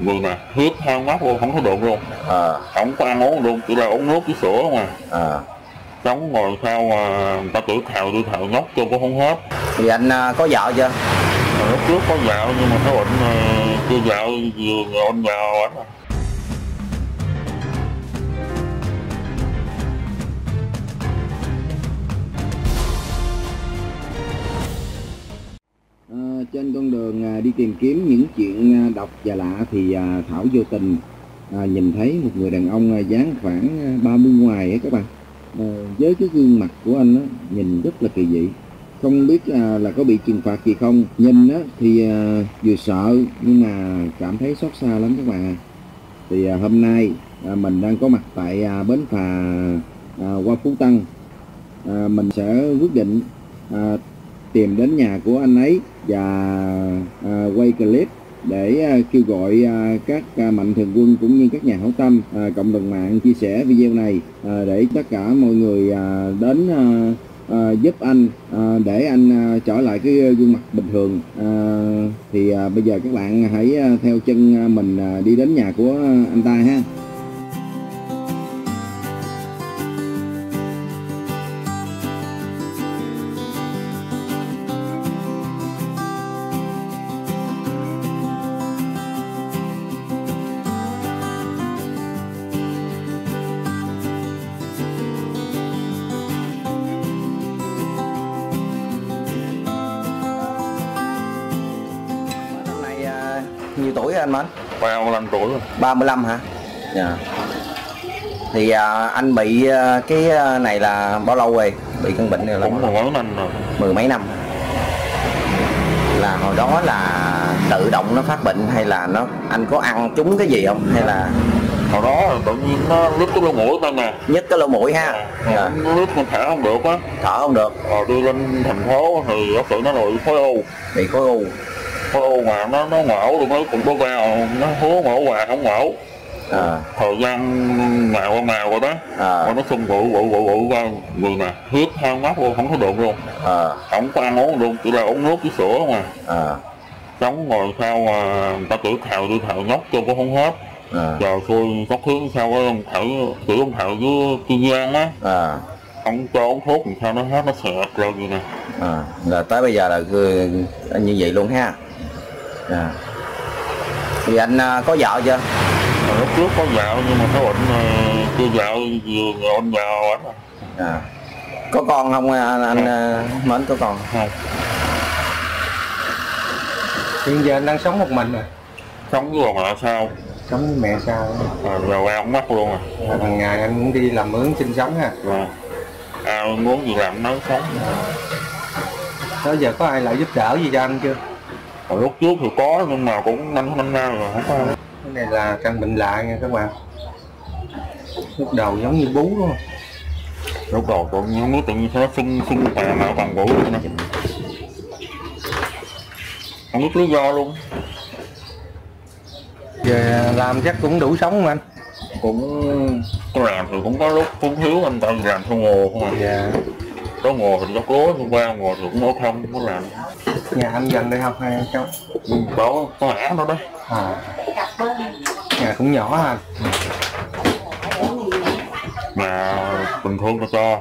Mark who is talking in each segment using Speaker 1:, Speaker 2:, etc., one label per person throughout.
Speaker 1: người nè huyết than mắt luôn không có được luôn.
Speaker 2: À,
Speaker 1: không có ăn uống luôn chỉ là uống nước với sữa mà
Speaker 2: à.
Speaker 1: sống ngồi sao mà người ta tuổi thèo tuổi thèo nhóc cho cũng không hết.
Speaker 2: Thì anh à, có vợ chưa?
Speaker 1: Mà lúc trước có dạo nhưng mà cái bệnh ờ, chưa dạo vừa anh vào ảnh
Speaker 3: trên con đường à, đi tìm kiếm những chuyện à, độc và lạ thì à, Thảo vô tình nhìn thấy một người đàn ông dáng khoảng 30 ngoài các bạn. Ờ, với cái gương mặt của anh nhìn rất là kỳ dị. Không biết là có bị trừng phạt gì không? Nhìn thì vừa sợ nhưng mà cảm thấy xót xa lắm các bạn. Thì hôm nay mình đang có mặt tại bến phà qua Phú Tân. Mình sẽ quyết định tìm đến nhà của anh ấy và à, quay clip để à, kêu gọi à, các à, mạnh thường quân cũng như các nhà hảo tâm à, cộng đồng mạng chia sẻ video này à, để tất cả mọi người à, đến à, à, giúp anh à, để anh à, trở lại cái gương mặt bình thường. À, thì à, bây giờ các bạn hãy à, theo chân à, mình à, đi đến nhà của anh ta ha.
Speaker 2: Anh Mến
Speaker 1: bao năm tuổi rồi.
Speaker 2: 35 hả? Dạ. Thì à, anh bị à, cái à, này là bao lâu rồi? Bị căn bệnh này là
Speaker 1: cũng là mấy năm rồi.
Speaker 2: Mười mấy năm. Là hồi đó là tự động nó phát bệnh hay là nó anh có ăn trúng cái gì không? Hay là
Speaker 1: hồi đó tự nhiên nó lít cái lỗ mũi ta nè
Speaker 2: nhức cái lỗ mũi ha. Dạ.
Speaker 1: nó lít con thở không được á.
Speaker 2: Thở không được.
Speaker 1: Rồi đưa lên thành phố thì bác sĩ nó rồi khối u.
Speaker 2: Bị khối u
Speaker 1: u mà nó nó ngổ luôn nó cũng có vào nó hứa ngổ hoài không ngổ
Speaker 2: à,
Speaker 1: thời gian nào qua nào rồi đó.
Speaker 2: À,
Speaker 1: nó xung bự bự bự bự ra người nè huyết than mắt luôn không có được luôn.
Speaker 2: À,
Speaker 1: không có ăn uống luôn chỉ là uống nước với sữa mà
Speaker 2: à,
Speaker 1: sống ngồi sao mà người ta tuổi thèo tuổi thèo nhóc cho cũng không hết.
Speaker 2: À,
Speaker 1: giờ tôi có hướng sao cái ông thử tiểu ông thèo với kiên giang á.
Speaker 2: À,
Speaker 1: không cho uống thuốc làm sao nó hết nó lên vậy nè.
Speaker 2: À. là tới bây giờ là cứ như vậy luôn ha à. thì anh à, có vợ chưa?
Speaker 1: Mà lúc trước có dạo nhưng mà cái bệnh ờ, chưa dạo vừa anh vào ảnh à.
Speaker 2: à. có con không anh, anh à, mến có con?
Speaker 1: Không
Speaker 4: hiện giờ anh đang sống một mình rồi
Speaker 1: sống với bà mẹ sao?
Speaker 4: Sống với mẹ sao?
Speaker 1: À, giờ quen không mắt luôn à.
Speaker 4: Hàng ngày anh cũng đi làm mướn sinh sống ha.
Speaker 1: Và ai muốn gì làm nó sống.
Speaker 4: Đó giờ có ai lại giúp đỡ gì cho anh chưa
Speaker 1: Hồi lúc trước thì có nhưng mà cũng năm năm nay rồi không có.
Speaker 4: Cái này là căn bệnh lạ nha các bạn. Lúc đầu giống như bú đúng không?
Speaker 1: Lúc đầu cũng không biết tự nhiên nó sưng sưng tè mà bằng gũi luôn nè. Không biết lý do luôn.
Speaker 4: Giờ làm chắc cũng đủ sống mà anh.
Speaker 1: Cũng làm thì cũng có lúc cũng thiếu anh ta làm theo ngồ không à.
Speaker 4: Dạ.
Speaker 1: Có ngồ thì nó cố nhưng qua ngồ thì cũng có không có làm
Speaker 4: nhà anh gần đây học hay không
Speaker 1: đó có ả đó. Đấy
Speaker 4: à. Nhà cũng nhỏ ha
Speaker 1: mà bình thường cho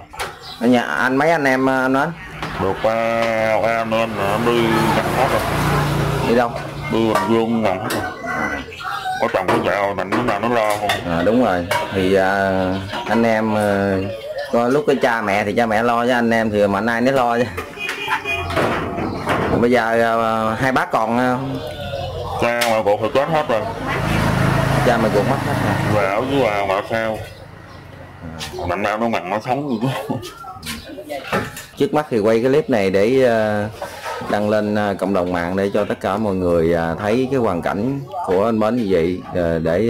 Speaker 2: ở nhà anh mấy anh em à, anh mến
Speaker 1: được ba em nên là đi gặp hết rồi.
Speaker 2: Đi đâu?
Speaker 1: Đi bình dương làm hết rồi. Có chồng có vợ mình nó nào nó lo không?
Speaker 2: À, đúng rồi. Thì à, anh em à, có lúc cái cha mẹ thì cha mẹ lo chứ anh em thì mạnh ai nấy lo chứ bây giờ à, hai bác còn à,
Speaker 1: cha mà cuộc thì chết hết rồi.
Speaker 2: Cha mẹ cũng mất hết rồi.
Speaker 1: Và ở với bà mà sao? Mạnh nào nó mặn nó sống gì chứ
Speaker 2: trước mắt thì quay cái clip này để à, đăng lên cộng đồng mạng để cho tất cả mọi người thấy cái hoàn cảnh của anh Mến như vậy để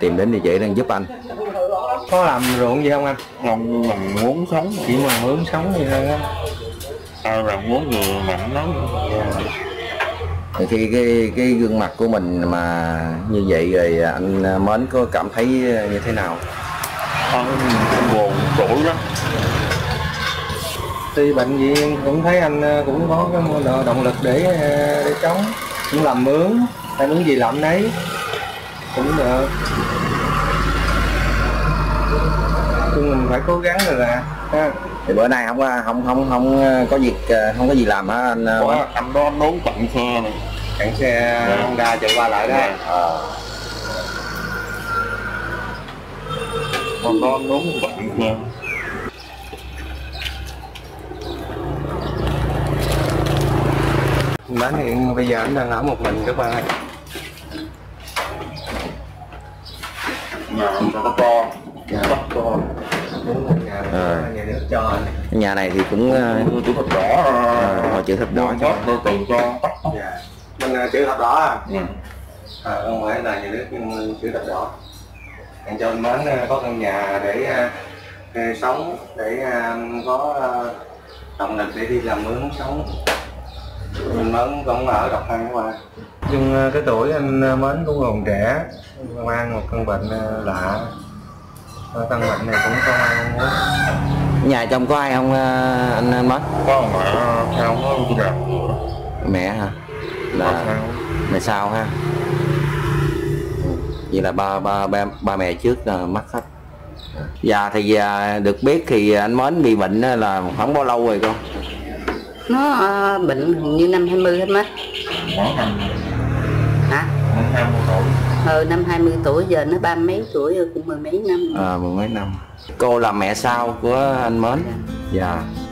Speaker 2: tìm đến địa chỉ đang giúp anh.
Speaker 4: Có làm ruộng gì không anh?
Speaker 1: Không mình muốn sống.
Speaker 4: Chỉ mà mướn sống gì thôi á
Speaker 1: ai là muốn gì mặn nó
Speaker 2: Thì khi cái cái gương mặt của mình mà như vậy rồi anh Mến có cảm thấy như thế nào?
Speaker 1: Ăn buồn tuổi lắm.
Speaker 4: Tuy bệnh em cũng thấy anh ờ, cũng có cái động lực để ờ, để chống cũng làm mướn ai muốn gì làm nấy cũng được. Chung mình phải cố gắng rồi là
Speaker 2: thì bữa nay không có không không không có việc không có gì làm hả anh
Speaker 1: có
Speaker 2: Mến?
Speaker 1: anh đó nốn tặng xe này.
Speaker 4: Cản xe
Speaker 1: Dạ.
Speaker 4: Honda chạy qua lại đó.
Speaker 2: Ờ.
Speaker 1: còn đó nốn tặng xe.
Speaker 4: Bán hiện bây giờ anh đang ở một mình các bạn ơi.
Speaker 1: Nhà to.
Speaker 4: Dạ. Bắt con đúng rồi nhà
Speaker 2: Ờ.
Speaker 4: nhà nước cho
Speaker 2: nhà này thì cũng ờ,
Speaker 1: chữ thập đỏ.
Speaker 2: ờ, họ chữ thập đỏ cho
Speaker 1: tôi từ cho
Speaker 4: dạ. Mình à, chữ thập đỏ à?
Speaker 1: Ừ.
Speaker 4: à không phải là nhà nước nhưng chữ thập đỏ. Anh cho anh mến à, có căn nhà để à, à, sống để à, có à, động lực để đi làm mướn sống. Mình mến cũng ở độc thân các bạn chung à, cái tuổi anh à, mến cũng còn trẻ mang một căn bệnh à, lạ căn bệnh này cũng không ai muốn.
Speaker 2: Nhà chồng có ai không ờ, anh anh Mến?
Speaker 1: có mẹ theo nó đi làm
Speaker 2: mẹ hả?
Speaker 1: Là sao
Speaker 2: mẹ sau ha? Vậy là ba ba ba, ba mẹ trước là mất hết dạ thì à, được biết thì anh Mến bị bệnh á là không bao lâu rồi con
Speaker 5: nó ờ, bệnh hình như năm 20 hết mất
Speaker 1: khoảng năm
Speaker 5: hả
Speaker 1: năm hai mươi tuổi
Speaker 5: ờ năm 20 tuổi giờ nó ba mấy tuổi rồi cũng mười mấy năm
Speaker 2: à, mười mấy năm. Cô là mẹ sau của anh Mến? Dạ.
Speaker 5: Sơ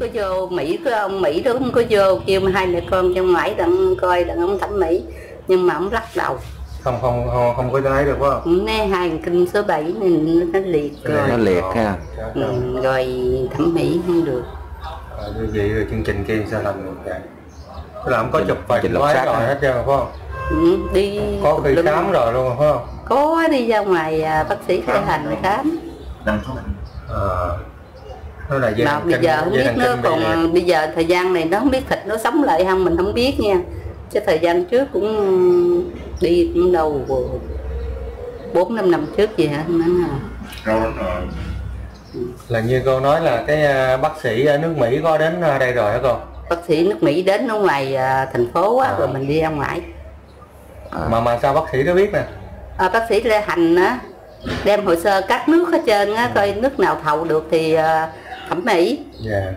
Speaker 5: Mỹ có vô Mỹ có ông Mỹ đó không có vô kêu hai mẹ con trong ngoại đặng coi đặng ông thẩm Mỹ. Nhưng mà ông lắc đầu.
Speaker 4: Không không không không có thấy được không?
Speaker 5: Cũng nghe hai kinh số 7 nên nó liệt rồi.
Speaker 2: nó liệt ha.
Speaker 5: Ừ, rồi thẩm Mỹ không được.
Speaker 4: À, như vậy rồi chương trình kia sao làm được vậy? Tức là không có chụp quái
Speaker 2: xác
Speaker 4: rồi hết trơn phải không?
Speaker 5: ừ, đi
Speaker 4: Có khi khám rồi luôn phải không?
Speaker 5: có đi ra ngoài à, bác sĩ khởi hành khám
Speaker 4: Ờ. Nó là dây
Speaker 5: mà bây giờ không biết nó còn à, bây giờ thời gian này nó không biết thịt nó sống lại không mình không biết nha chứ thời gian trước cũng đi cũng đâu bốn năm năm trước gì hả à.
Speaker 1: đó
Speaker 4: là như cô nói là cái à, bác sĩ ở nước Mỹ có đến à, đây rồi hả cô?
Speaker 5: bác sĩ nước Mỹ đến ở ngoài à, thành phố á,
Speaker 4: À.
Speaker 5: rồi mình đi ra ngoài
Speaker 2: À.
Speaker 4: Mà mà sao bác sĩ nó biết nè?
Speaker 5: à, bác sĩ Lê Hành á đem hồ sơ các nước hết trơn á coi nước nào thầu được thì à, thẩm mỹ
Speaker 4: Dạ.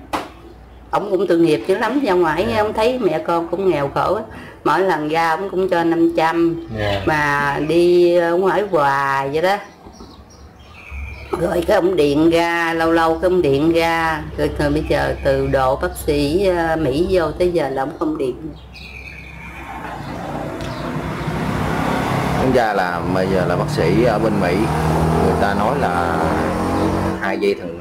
Speaker 5: ông cũng tội nghiệp dữ lắm ra ngoài
Speaker 4: Dạ.
Speaker 5: ông thấy mẹ con cũng nghèo khổ á. mỗi lần ra ông cũng cho 500
Speaker 4: Dạ.
Speaker 5: mà đi ở ngoài hoài vậy đó rồi cái ông điện ra lâu lâu cái ông điện ra rồi, rồi bây giờ từ độ bác sĩ ờ, Mỹ vô tới giờ là ông không điện
Speaker 2: Tính ra là bây giờ là bác sĩ ở bên Mỹ người ta nói là hai dây thần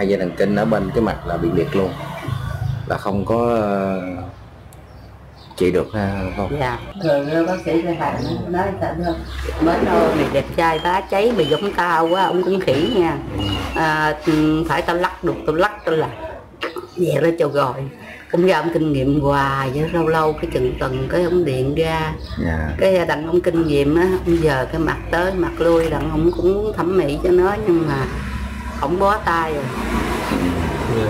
Speaker 2: hai dây thần kinh ở bên cái mặt là bị liệt luôn. Là không có ờ, trị được ha không?
Speaker 5: Dạ. Rồi bác sĩ lại hành nói sao đâu mới đâu mày đẹp trai bá cháy mày giống tao quá ông cũng khỉ nha. À, ừ, phải tao lắc được tao lắc tao làm vậy đó cho rồi ông ra ông kinh nghiệm hoài vậy lâu lâu cái chừng tuần cái ông điện ra.
Speaker 2: Dạ.
Speaker 5: Cái đặng ông kinh nghiệm á ông giờ cái mặt tới mặt lui đặng ông cũng thẩm mỹ cho nó nhưng mà không bó tay. Rồi
Speaker 4: Dạ.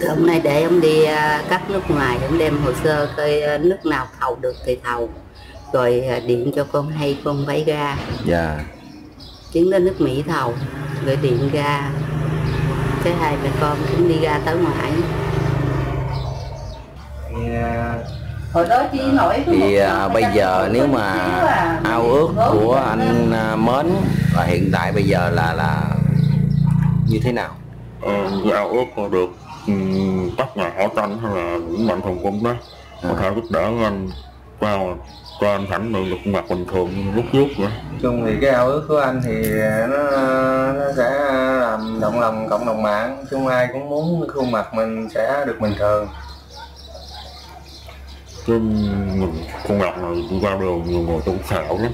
Speaker 5: Thì hôm nay để ông đi à, cắt nước ngoài ông đem hồ sơ coi à, nước nào thầu được thì thầu. Rồi à, điện cho con hay con phải ra.
Speaker 2: Dạ.
Speaker 5: Chuyến đến nước mỹ thầu rồi điện ra. Cái hai mẹ con cũng đi ra tới ngoài.
Speaker 4: Thì, à,
Speaker 5: hồi đó chỉ nổi
Speaker 2: thì à, bây giờ nếu mà ao ước của anh à, Mến là hiện tại bây giờ là là như thế nào?
Speaker 1: Ờ, ao ước mà được um, các nhà hảo tâm hay là những mạnh thường quân đó có thể giúp đỡ anh vào cho anh Thảnh được được mặt bình thường lúc trước nữa.
Speaker 4: Chung thì cái ao ước của anh thì nó, nó sẽ làm động lòng cộng đồng mạng chung ai cũng muốn khuôn mặt mình sẽ được bình thường
Speaker 1: chứ mình con ngọc này đi ra đường nhiều người cũng khảo lắm.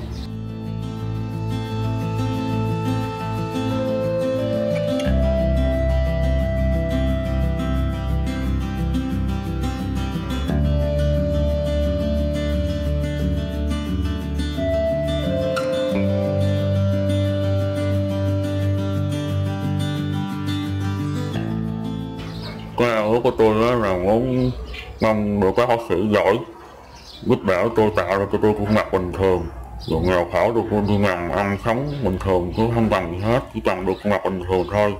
Speaker 1: Có của tôi đó là muốn mong được các bác sĩ giỏi, giúp đỡ tôi tạo ra cho tôi cũng mặt bình thường. Rồi nghèo khổ được tôi đi nằm ăn sống bình thường chứ không cần gì hết, chỉ cần được mặt bình thường thôi.